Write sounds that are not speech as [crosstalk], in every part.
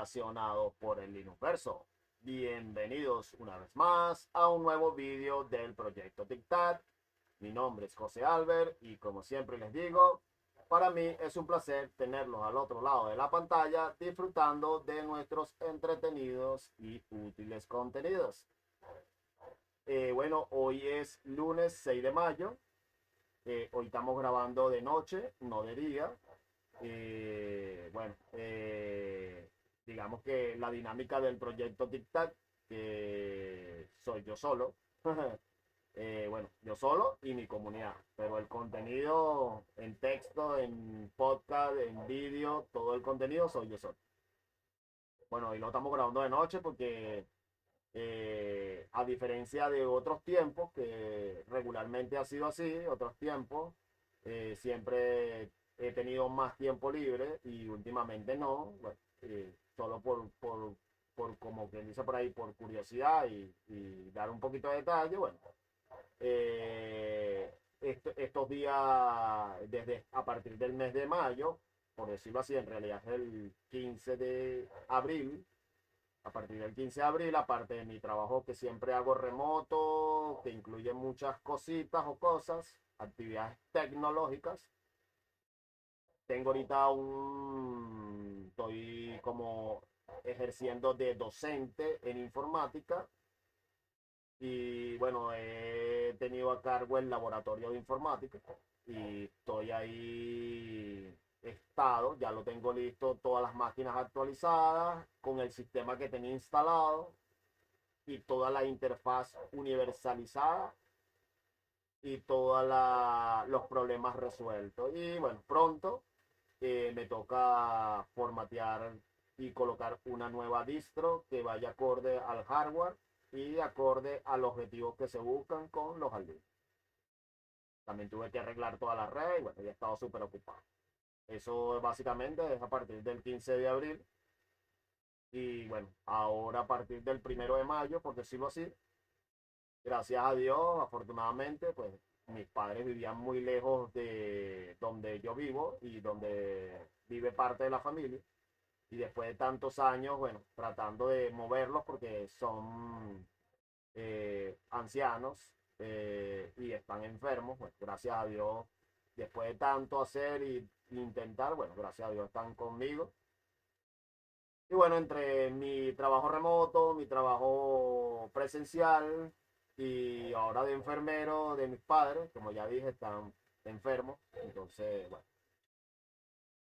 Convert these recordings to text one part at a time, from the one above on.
apasionados por el Linuxverso. Bienvenidos una vez más a un nuevo vídeo del proyecto TicTac. Mi nombre es José Albert y como siempre les digo, para mí es un placer tenerlos al otro lado de la pantalla disfrutando de nuestros entretenidos y útiles contenidos. Eh, bueno, hoy es lunes 6 de mayo. Eh, hoy estamos grabando de noche, no de día. Eh, bueno, digamos que la dinámica del proyecto TikTok, que soy yo solo. [laughs] bueno, yo solo y mi comunidad. Pero el contenido en texto, en podcast, en vídeo, todo el contenido soy yo solo. Bueno, hoy lo estamos grabando de noche porque eh, a diferencia de otros tiempos, que regularmente ha sido así, otros tiempos, eh, siempre he tenido más tiempo libre y últimamente no, eh, solo por, por, por, como quien dice por ahí, por curiosidad y, dar un poquito de detalle, bueno, estos días, desde a partir del mes de mayo, por decirlo así, en realidad es el 15 de abril, a partir del 15 de abril, aparte de mi trabajo que siempre hago remoto, que incluye muchas cositas o cosas, actividades tecnológicas. Tengo ahorita un, estoy como ejerciendo de docente en informática y bueno, he tenido a cargo el laboratorio de informática y estoy ahí estado, ya lo tengo listo, todas las máquinas actualizadas, con el sistema que tenía instalado y toda la interfaz universalizada y todos los problemas resueltos. Y bueno, pronto eh, me toca formatear y colocar una nueva distro que vaya acorde al hardware y acorde al objetivo que se buscan con los alumnos. También tuve que arreglar toda la red y bueno, ya he estado súper ocupado. Eso básicamente es a partir del 15 de abril. Y bueno, ahora a partir del primero de mayo, por decirlo así, gracias a Dios, afortunadamente, pues mis padres vivían muy lejos de donde yo vivo y donde vive parte de la familia. Y después de tantos años, bueno, tratando de moverlos porque son eh, ancianos eh, y están enfermos, pues gracias a Dios, después de tanto hacer y intentar, bueno, gracias a Dios están conmigo. Y bueno, entre mi trabajo remoto, mi trabajo presencial y ahora de enfermero de mis padres, como ya dije, están enfermos. Entonces, bueno,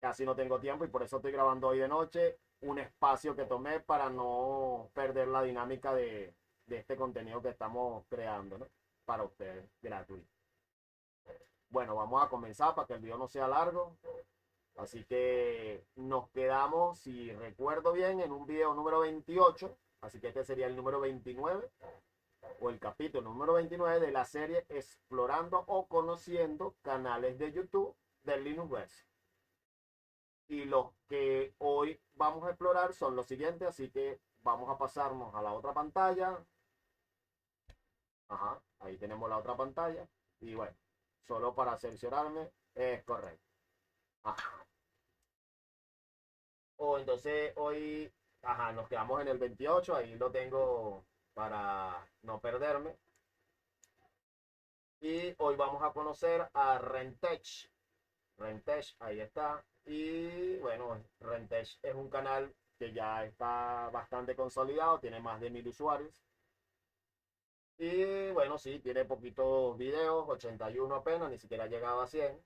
casi no tengo tiempo y por eso estoy grabando hoy de noche un espacio que tomé para no perder la dinámica de, de este contenido que estamos creando ¿no? para ustedes gratuito. Bueno, vamos a comenzar para que el video no sea largo. Así que nos quedamos, si recuerdo bien, en un video número 28. Así que este sería el número 29 o el capítulo número 29 de la serie Explorando o Conociendo canales de YouTube del Linux Y los que hoy vamos a explorar son los siguientes, así que vamos a pasarnos a la otra pantalla. Ajá, ahí tenemos la otra pantalla. Y bueno, solo para cerciorarme, es correcto. Ajá. O entonces hoy, ajá, nos quedamos en el 28, ahí lo tengo para no perderme. Y hoy vamos a conocer a Rentech. Rentech, ahí está. Y bueno, Rentech es un canal que ya está bastante consolidado, tiene más de mil usuarios. Y bueno, sí, tiene poquitos videos, 81 apenas, ni siquiera ha llegado a 100.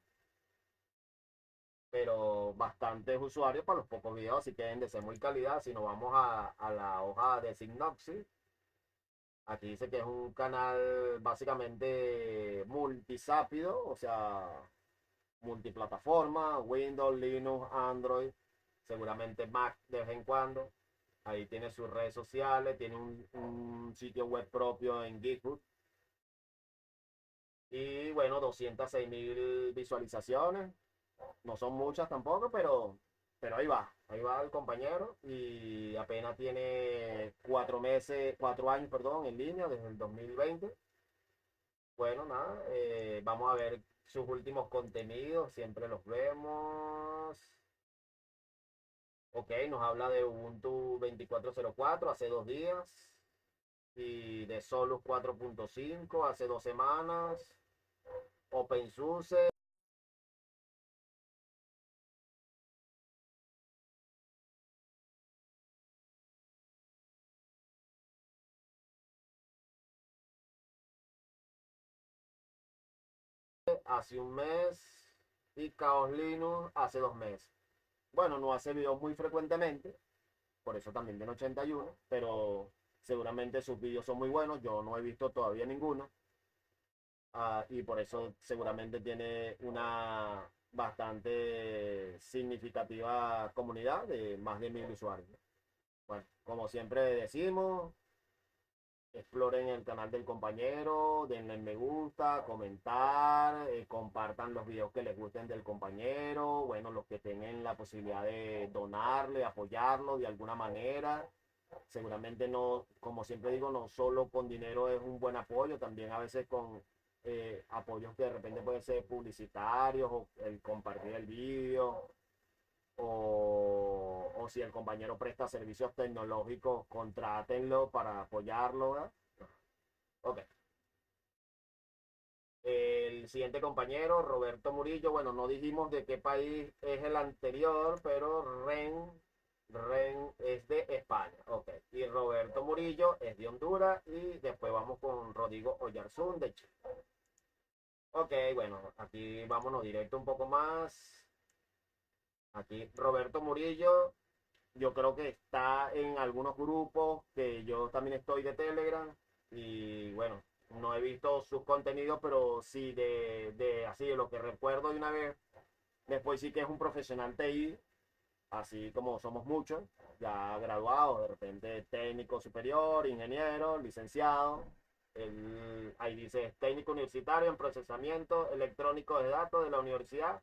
Pero bastantes usuarios para los pocos videos, así que deben de ser muy calidad. Si nos vamos a, la hoja de Synopsis, aquí dice que es un canal básicamente multisápido, o sea, multiplataforma, Windows, Linux, Android, seguramente Mac de vez en cuando. Ahí tiene sus redes sociales, tiene un, sitio web propio en GitHub. Y bueno, 206 mil visualizaciones. No son muchas tampoco, pero, pero ahí va. Ahí va el compañero. Y apenas tiene cuatro meses, cuatro años, perdón, en línea desde el 2020. Bueno, nada, eh, vamos a ver sus últimos contenidos. Siempre los vemos. Ok, nos habla de Ubuntu 24.04 hace dos días y de Solus 4.5 hace dos semanas. OpenSUSE hace un mes y Chaos Linux hace dos meses. Bueno, no hace videos muy frecuentemente, por eso también tiene 81, pero seguramente sus vídeos son muy buenos, yo no he visto todavía ninguno. Ah, y por eso seguramente tiene una bastante significativa comunidad de más de mil usuarios. Bueno, como siempre decimos, exploren el canal del compañero, denle me gusta, comentar, eh, compartan los videos que les gusten del compañero, bueno, los que tengan la posibilidad de donarle, apoyarlo de alguna manera. Seguramente no, como siempre digo, no solo con dinero es un buen apoyo, también a veces con eh, apoyos que de repente pueden ser publicitarios o el compartir el vídeo o, o, si el compañero presta servicios tecnológicos, contrátenlo para apoyarlo. Ok. El siguiente compañero, Roberto Murillo, bueno, no dijimos de qué país es el anterior, pero Ren, Ren es de España, ok. Y Roberto Murillo es de Honduras y después vamos con Rodrigo Oyarzún de Chile. Ok, bueno, aquí vámonos directo un poco más. Aquí Roberto Murillo, yo creo que está en algunos grupos que yo también estoy de Telegram y bueno, no he visto sus contenidos, pero sí de, de así de lo que recuerdo de una vez. Después sí que es un profesional TI, así como somos muchos, ya graduados, de repente técnico superior, ingeniero, licenciado. ahí dice técnico universitario en procesamiento electrónico de datos de la universidad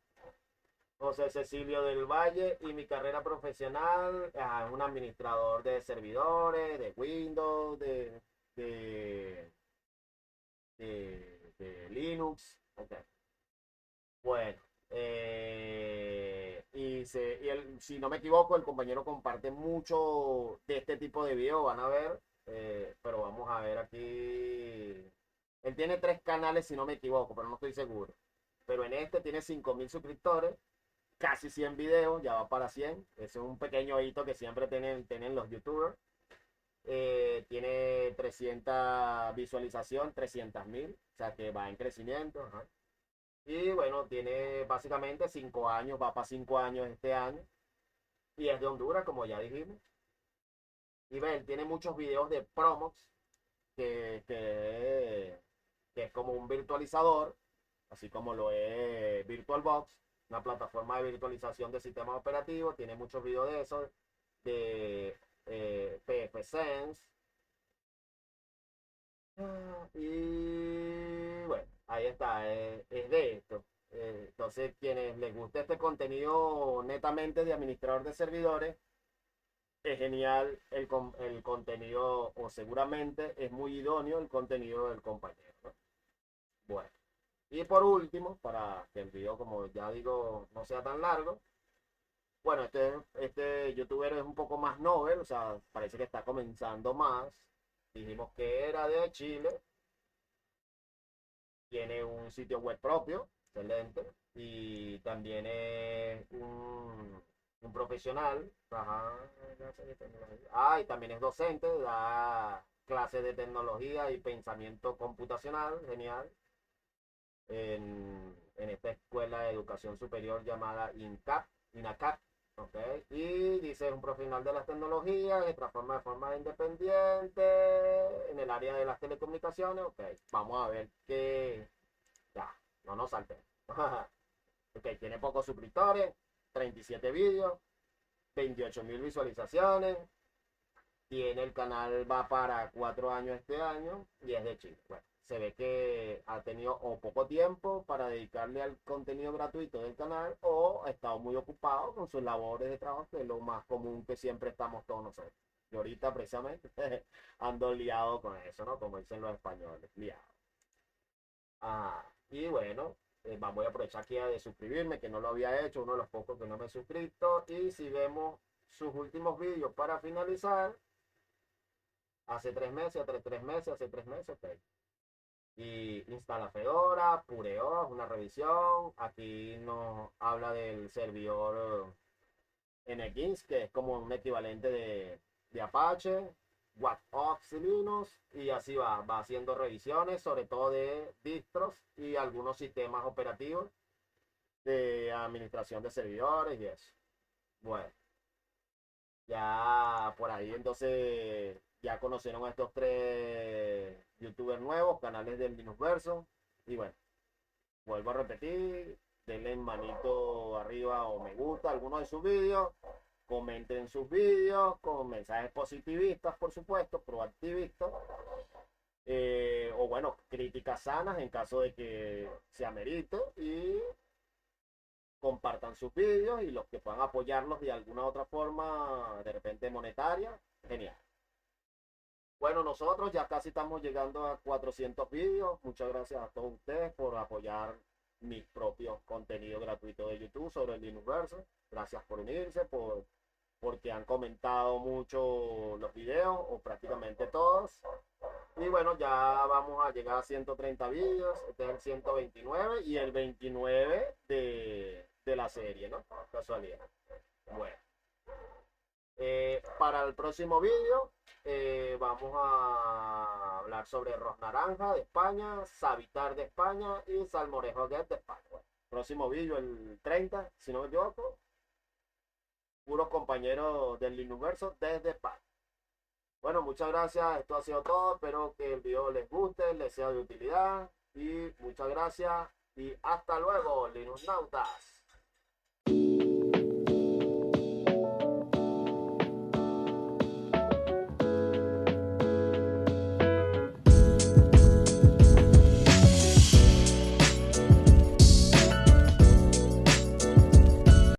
José Cecilio del Valle y mi carrera profesional es ah, un administrador de servidores, de Windows, de, de, Linux. Bueno, eh, y, si no me equivoco, el compañero comparte mucho de este tipo de videos, van a ver, eh, pero vamos a ver aquí. Él tiene tres canales, si no me equivoco, pero no estoy seguro. Pero en este tiene 5.000 suscriptores casi 100 videos, ya va para 100. Ese es un pequeño hito que siempre tienen, tienen los youtubers. Eh, tiene 300 visualización, 300 mil, o sea que va en crecimiento. Y bueno, tiene básicamente 5 años, va para 5 años este año. Y es de Honduras, como ya dijimos. Y ven, tiene muchos videos de Promox, que, que, que es como un virtualizador, así como lo es VirtualBox una plataforma de virtualización de sistemas operativos, tiene muchos videos de eso, de eh, PFSense. Ah, y bueno, ahí está, es, de esto. Eh, entonces, quienes les guste este contenido netamente de administrador de servidores, es genial el, el contenido, o seguramente es muy idóneo el contenido del compañero. Bueno. Y por último, para que el video, como ya digo, no sea tan largo, bueno, este, este youtuber es un poco más novel, o sea, parece que está comenzando más. Dijimos que era de Chile. Tiene un sitio web propio, excelente. Y también es un, un profesional. Ah, y también es docente, da clases de tecnología y pensamiento computacional, genial en, esta escuela de educación superior llamada INCAP, INACAP, Okay. Y dice un profesional de las tecnologías que transforma de forma independiente en el área de las telecomunicaciones. Ok, vamos a ver que ya, no nos salte. [laughs] ok, tiene pocos suscriptores, 37 vídeos, 28 mil visualizaciones. Tiene el canal, va para 4 años este año y es de Chile. Bueno, se ve que ha tenido o poco tiempo para dedicarle al contenido gratuito del canal o ha estado muy ocupado con sus labores de trabajo, que es lo más común que siempre estamos todos nosotros. Y ahorita precisamente [laughs] ando liado con eso, ¿no? Como dicen los españoles, liado. Ah, y bueno, eh, voy a aprovechar aquí de suscribirme, que no lo había hecho, uno de los pocos que no me he suscrito. Y si vemos, sus últimos vídeos para finalizar. Hace tres meses, hace tres meses, hace tres meses, ok. Y instala Fedora, Pureo, una revisión. Aquí nos habla del servidor NX, que es como un equivalente de, de Apache, WhatOps Linux, y así va, va haciendo revisiones, sobre todo de distros y algunos sistemas operativos de administración de servidores y eso. Bueno, ya por ahí entonces ya conocieron a estos tres youtubers nuevos, canales del Linuxverso. Y bueno, vuelvo a repetir, denle manito arriba o me gusta alguno de sus vídeos, comenten sus vídeos con mensajes positivistas, por supuesto, proactivistas. Eh, o bueno, críticas sanas en caso de que se amerite y compartan sus vídeos y los que puedan apoyarlos de alguna otra forma, de repente monetaria, genial. Bueno, nosotros ya casi estamos llegando a 400 vídeos. Muchas gracias a todos ustedes por apoyar mis propios contenidos gratuitos de YouTube sobre el Linuxverso. Gracias por unirse, por, porque han comentado mucho los videos o prácticamente todos. Y bueno, ya vamos a llegar a 130 vídeos. Este es el 129 y el 29 de, de la serie, ¿no? Casualidad. Bueno. Eh, para el próximo vídeo eh, vamos a hablar sobre Ros Naranja de España, Savitar de España y Salmorejo de España. próximo vídeo el 30, si no me equivoco. Puros compañeros del universo desde España. Bueno, muchas gracias. Esto ha sido todo. Espero que el video les guste, les sea de utilidad. Y muchas gracias. Y hasta luego, Linux Nautas.